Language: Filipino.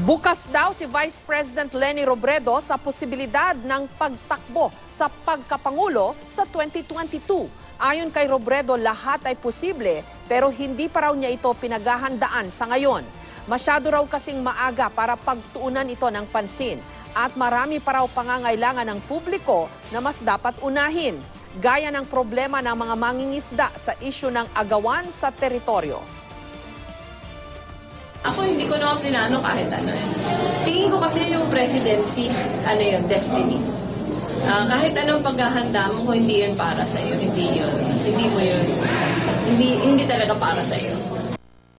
Bukas daw si Vice President Leni Robredo sa posibilidad ng pagtakbo sa pagkapangulo sa 2022. Ayon kay Robredo, lahat ay posible pero hindi pa raw niya ito pinaghahandaan sa ngayon. Masyado raw kasing maaga para pagtuunan ito ng pansin at marami pa raw pangangailangan ng publiko na mas dapat unahin, gaya ng problema ng mga mangingisda sa isyu ng agawan sa teritoryo. Ako hindi ko naman plinano kahit ano eh. Tingin ko kasi yung presidency, ano yun, destiny. Ah, kahit anong paghahanda mo, kung hindi yun para sa iyo, hindi yun. Hindi mo yun. Hindi, hindi talaga para sa iyo.